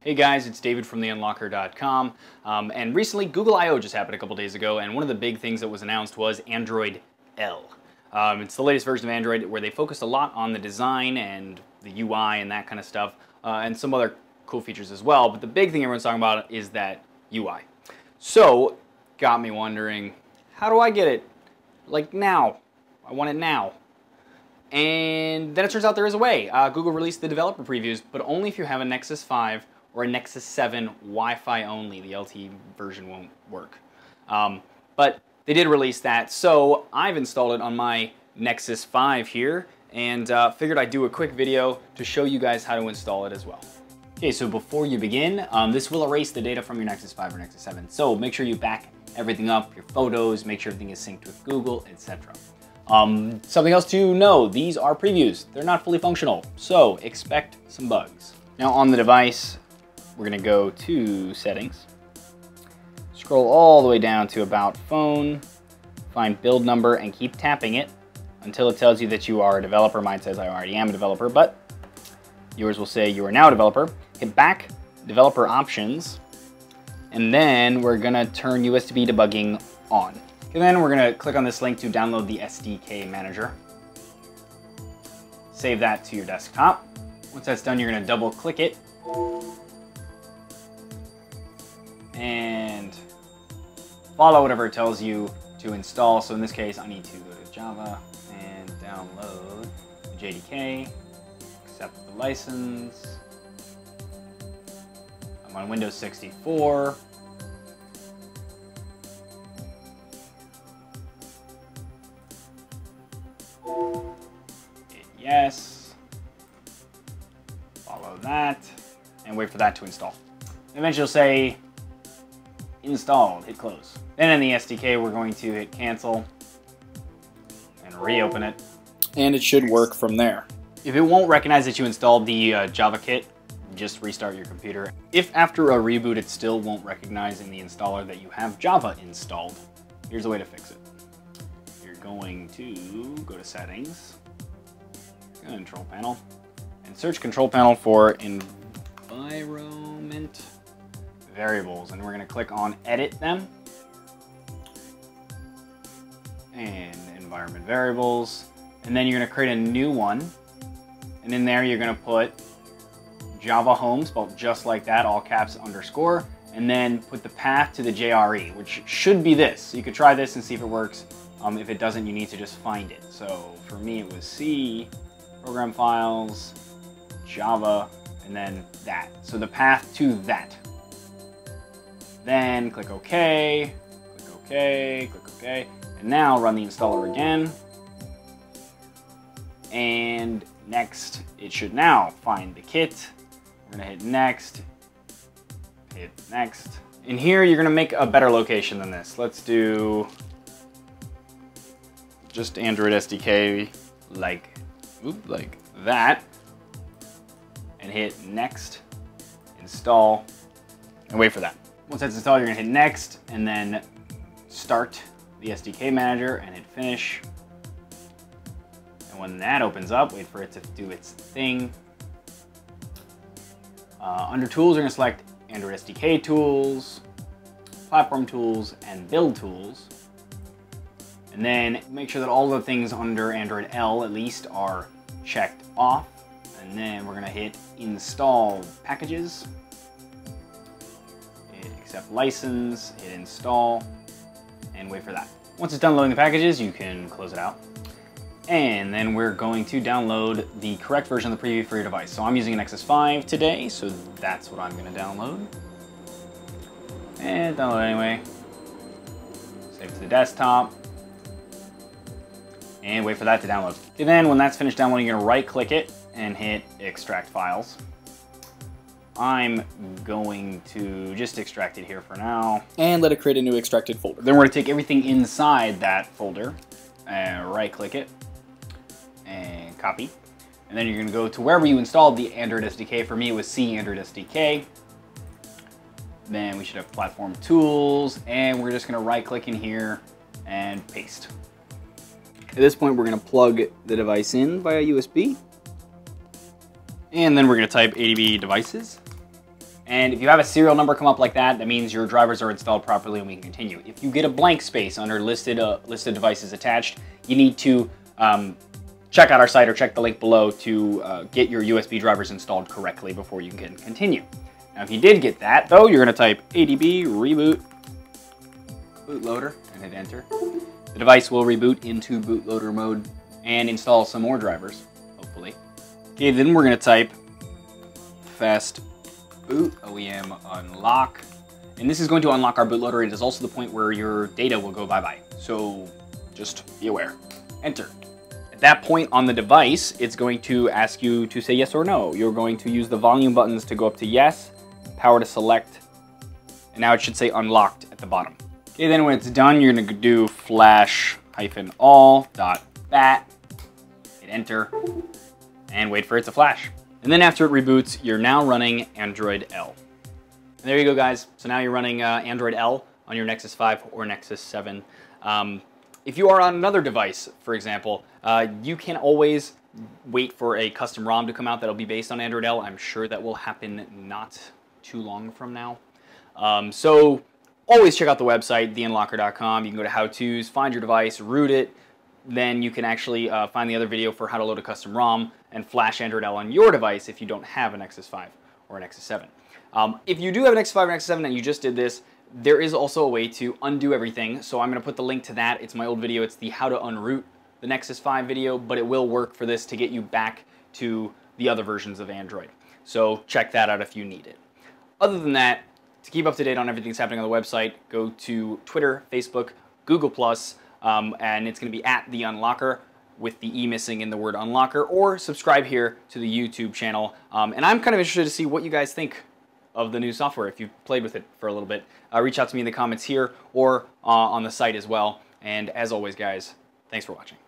Hey guys, it's David from theunlockr.com. Um, and recently, Google I.O. just happened a couple days ago, and one of the big things that was announced was Android L. Um, it's the latest version of Android where they focused a lot on the design and the UI and that kind of stuff, uh, and some other cool features as well. But the big thing everyone's talking about is that UI. So, got me wondering, how do I get it? Like now. I want it now. And then it turns out there is a way. Uh, Google released the developer previews, but only if you have a Nexus 5 or a Nexus 7 Wi-Fi only. The LTE version won't work. Um, but they did release that, so I've installed it on my Nexus 5 here, and uh, figured I'd do a quick video to show you guys how to install it as well. Okay, so before you begin, um, this will erase the data from your Nexus 5 or Nexus 7. So make sure you back everything up, your photos, make sure everything is synced with Google, etc. Um, something else to know, these are previews. They're not fully functional, so expect some bugs. Now on the device, we're gonna go to settings, scroll all the way down to about phone, find build number and keep tapping it until it tells you that you are a developer. Mine says I already am a developer, but yours will say you are now a developer. Hit back, developer options, and then we're gonna turn USB debugging on. And then we're gonna click on this link to download the SDK manager. Save that to your desktop. Once that's done, you're gonna double click it and follow whatever it tells you to install. So in this case, I need to go to Java and download the JDK, accept the license. I'm on Windows 64. That and wait for that to install. Eventually it'll say installed, hit close. Then in the SDK, we're going to hit cancel and reopen it. And it should work from there. If it won't recognize that you installed the uh, Java kit, just restart your computer. If after a reboot it still won't recognize in the installer that you have Java installed, here's a way to fix it. You're going to go to settings, control panel, and search control panel for environment variables. And we're going to click on edit them. And environment variables. And then you're to create a new one. And in there you're going to put Java home spelled just like that all caps underscore. And then put the path to the JRE which should be this. You could try this and see if it works. Um, if it doesn't you need to just find it. So for me it was C program files Java and then that so the path to that then click OK, click OK, click OK, and now run the installer again. And next, it should now find the kit. We're gonna hit next, hit next. And here you're gonna make a better location than this. Let's do just Android SDK like, oop, like that. And hit next, install, and wait for that. Once that's installed, you're gonna hit next and then start the SDK manager and hit finish. And when that opens up, wait for it to do its thing. Uh, under tools, you're gonna select Android SDK tools, platform tools, and build tools. And then make sure that all the things under Android L at least are checked off. And then we're gonna hit install packages Hit accept license, hit install, and wait for that. Once it's done loading the packages, you can close it out. And then we're going to download the correct version of the preview for your device. So I'm using an Nexus 5 today, so that's what I'm gonna download. And download anyway. Save to the desktop. And wait for that to download. And then when that's finished downloading, you're gonna right click it and hit extract files. I'm going to just extract it here for now. And let it create a new extracted folder. Then we're gonna take everything inside that folder uh, and right click it and copy. And then you're gonna go to wherever you installed the Android SDK. For me, it was C Android SDK. Then we should have platform tools and we're just gonna right click in here and paste. At this point, we're going to plug the device in via USB. And then we're going to type ADB devices. And if you have a serial number come up like that, that means your drivers are installed properly and we can continue. If you get a blank space under listed, uh, listed devices attached, you need to um, check out our site or check the link below to uh, get your USB drivers installed correctly before you can continue. Now, if you did get that, though, you're going to type ADB reboot bootloader and hit enter. The device will reboot into bootloader mode and install some more drivers. Okay, then we're to type fast boot OEM unlock. And this is going to unlock our bootloader. It is also the point where your data will go bye-bye. So just be aware. Enter. At that point on the device, it's going to ask you to say yes or no. You're going to use the volume buttons to go up to yes, power to select, and now it should say unlocked at the bottom. Okay, then when it's done, you're gonna do flash hyphen all dot bat, hit enter, and wait for it to flash. And then after it reboots, you're now running Android L. And there you go, guys. So now you're running uh, Android L on your Nexus 5 or Nexus 7. Um, if you are on another device, for example, uh, you can always wait for a custom ROM to come out that'll be based on Android L. I'm sure that will happen not too long from now. Um, so always check out the website, theunlockr.com. You can go to how-tos, find your device, root it, then you can actually uh, find the other video for how to load a custom ROM and flash Android L on your device if you don't have an Nexus 5 or an Nexus 7. Um, if you do have an Nexus 5 or Nexus 7 and you just did this, there is also a way to undo everything. So I'm going to put the link to that. It's my old video. It's the how to unroot the Nexus 5 video, but it will work for this to get you back to the other versions of Android. So check that out if you need it. Other than that, to keep up to date on everything that's happening on the website, go to Twitter, Facebook, Google+, um, and it's going to be at The unlocker with the E missing in the word unlocker, or subscribe here to the YouTube channel. Um, and I'm kind of interested to see what you guys think of the new software if you've played with it for a little bit. Uh, reach out to me in the comments here or uh, on the site as well. And as always, guys, thanks for watching.